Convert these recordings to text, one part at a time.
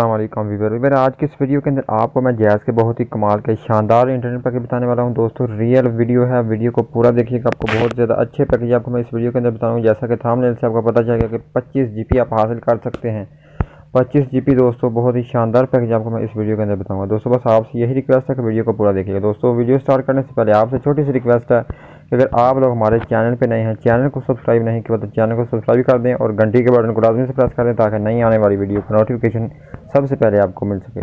अल्लाम Weaver Weaver आज की इस वीडियो के अंदर आपको मैं जैज़ के बहुत ही कमाल के शानदार इंटरनेट पैकेज बताने वाला हूँ। दोस्तों रियल वीडियो है। वीडियो को पूरा देखिएगा, आपको बहुत ज़्यादा अच्छे पैकेज आपको मैं इस वीडियो के अंदर बताऊँगा जैसा कि थामनेल से आपको पता चलेगा कि 25 जीपी आप हासिल कर सकते हैं। 25 जीपी दोस्तों, बहुत ही शानदार पैकेज आपको मैं इस वीडियो के अंदर बताऊँगा। दोस्तों, बस आपसे यही रिक्वेस्ट है कि वीडियो को पूरा देखिएगा। दोस्तों, वीडियो स्टार्ट करने से पहले आपसे छोटी सी रिक्वेस्ट है अगर आप लोग हमारे चैनल पे नए हैं, चैनल को सब्सक्राइब नहीं किया तो चैनल को सब्सक्राइब कर दें और घंटी के बटन को लाजमी से प्रेस कर ताकि नई आने वाली वीडियो का नोटिफिकेशन सबसे पहले आपको मिल सके।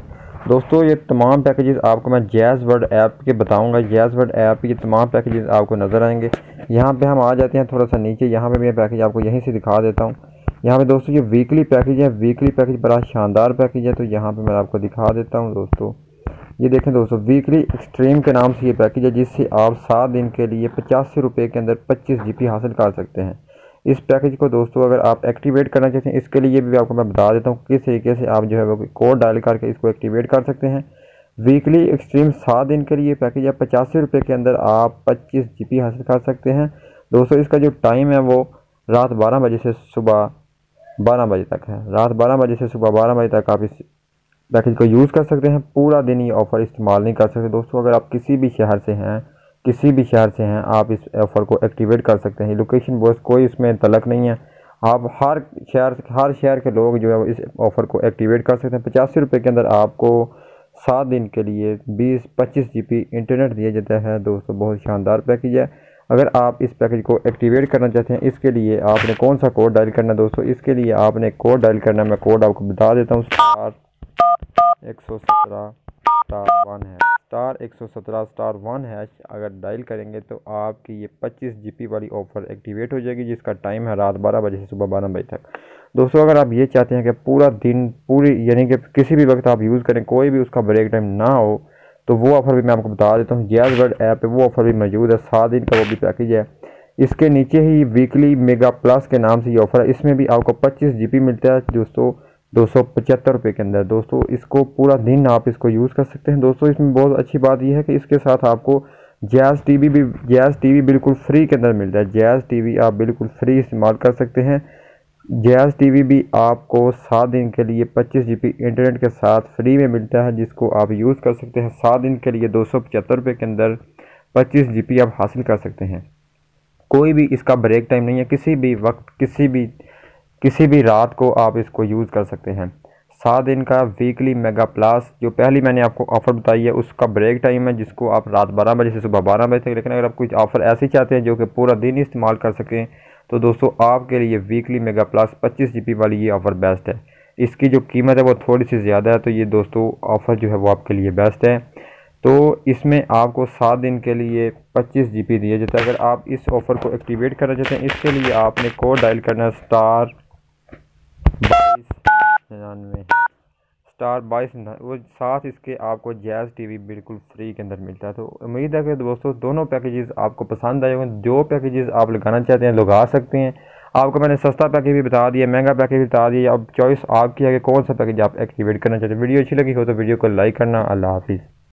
दोस्तों, ये तमाम पैकेजेस आपको मैं जैज़ वर्ड ऐप के बताऊँगा। जैज़ वर्ड ऐप ये तमाम पैकेजेस आपको नज़र आएँगे। यहाँ पे हम आ जाते हैं थोड़ा सा नीचे। यहाँ पे मैं पैकेज आपको यहीं से दिखा देता हूँ। यहाँ पे दोस्तों, ये वीकली पैकेज है। वीकली पैकेज बड़ा शानदार पैकेज है तो यहाँ पे मैं आपको दिखा देता हूँ दोस्तों। ये देखें दोस्तों वीकली एक्सट्रीम के नाम से ये पैकेज है, जिससे आप सात दिन के लिए पचासी रुपये के अंदर पच्चीस जीपी हासिल कर सकते हैं। इस पैकेज को दोस्तों, अगर आप एक्टिवेट करना चाहते हैं, इसके लिए भी आपको मैं बता देता हूँ किस तरीके से आप जो है वो कोड डायल करके इसको एक्टिवेट कर सकते हैं। वीकली एक्सट्रीम सात दिन के लिए पैकेज है, पचासी रुपये के अंदर आप पच्चीस जी हासिल कर सकते हैं। दोस्तों, इसका जो टाइम है वो रात बारह बजे से सुबह बारह बजे तक है। रात बारह बजे से सुबह बारह बजे तक आप इस पैकेज को यूज़ कर सकते हैं, पूरा दिन ये ऑफ़र इस्तेमाल नहीं कर सकते। दोस्तों, अगर आप किसी भी शहर से हैं, किसी भी शहर से हैं, आप इस ऑफ़र को एक्टिवेट कर सकते हैं। लोकेशन बॉस कोई इसमें तलक नहीं है। आप हर शहर हर शहर के लोग जो है इस ऑफ़र को एक्टिवेट कर सकते हैं। पचासी रुपये के अंदर आपको सात दिन के लिए बीस, पच्चीस जी इंटरनेट दिया जाता है। दोस्तों, बहुत शानदार पैकेज है। अगर आप इस पैकेज को एक्टिवेट करना चाहते हैं, इसके लिए आपने कौन सा कोड डायल करना है? दोस्तों, इसके लिए आपने कोड डायल करना है। मैं कोड आपको बता देता हूँ स्टार एक सौ सत्रह स्टार वन है। स्टार एक सौ सत्रह स्टार वन हैश अगर डायल करेंगे तो आपकी ये पच्चीस जी वाली ऑफ़र एक्टिवेट हो जाएगी, जिसका टाइम है रात बारह बजे से सुबह बारह बजे तक। दोस्तों, अगर आप ये चाहते हैं कि पूरा दिन, पूरी, यानी कि किसी भी वक्त आप यूज़ करें, कोई भी उसका ब्रेक टाइम ना हो तो वो ऑफ़र भी मैं आपको बता देता हूँ। जैज वर्ड ऐप पे वो ऑफ़र भी मौजूद है, सात दिन का वो भी पैकेज है। इसके नीचे ही वीकली मेगा प्लस के नाम से ये ऑफ़र है। इसमें भी आपको पच्चीस जी मिलता है। दोस्तों दो सौ पचहत्तर रुपये के अंदर। दोस्तों, इसको पूरा दिन आप इसको यूज़ कर सकते हैं। दोस्तों, इसमें बहुत अच्छी बात यह है कि इसके साथ आपको जैज़ टीवी भी जैज़ टीवी बिल्कुल फ्री के अंदर मिलता है। जैज़ टीवी आप बिल्कुल फ्री इस्तेमाल कर सकते हैं। जैज़ टीवी भी आपको सात दिन के लिए पच्चीस जी इंटरनेट के साथ फ्री में मिलता है, जिसको आप यूज़ कर सकते हैं। सात दिन के लिए दो सौ पचहत्तर रुपये के अंदर पच्चीस जी आप हासिल कर सकते हैं। कोई भी इसका ब्रेक टाइम नहीं है। किसी भी वक्त, किसी भी किसी भी रात को आप इसको यूज़ कर सकते हैं। सात दिन का वीकली मेगा प्लस जो पहली मैंने आपको ऑफ़र बताई है, उसका ब्रेक टाइम है, जिसको आप रात बारह बजे से सुबह बारह बजे तक, लेकिन अगर आप कुछ ऑफ़र ऐसे चाहते हैं जो कि पूरा दिन इस्तेमाल कर सकें तो दोस्तों आपके लिए वीकली मेगा प्लस पच्चीस जी वाली ये ऑफ़र बेस्ट है। इसकी जो कीमत है वो थोड़ी सी ज़्यादा है तो ये दोस्तों ऑफ़र जो है वो आपके लिए बेस्ट है। तो इसमें आपको सात दिन के लिए पच्चीस जी दिया जाता है। अगर आप इस ऑफ़र को एक्टिवेट करना चाहते हैं, इसके लिए आपने कोड डायल करना है स्टार बाईस, निन्यानवे, स्टार बाईस वो साथ इसके आपको जैज़ टीवी बिल्कुल फ्री के अंदर मिलता है। तो उम्मीद है कि दोस्तों, दोनों पैकेजेस आपको पसंद आए होंगे। जो पैकेजेस आप लगाना चाहते हैं, लगा सकते हैं। आपको मैंने सस्ता पैकेज भी बता दिया, महँगा पैकेज भी बता दिया। अब चॉइस आपकी है कि कौन सा पैकेज आप एक्टिवेट करना चाहते हैं। वीडियो अच्छी लगी हो तो वीडियो को लाइक करना। अल्लाह हाफिज़।